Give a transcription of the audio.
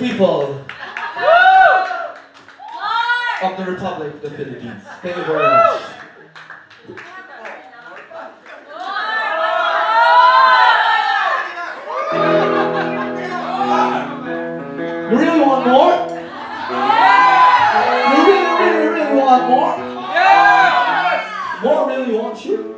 People of the Republic of the Philippines. Thank you very much. You really want more? You really, really, really want more? More really want you?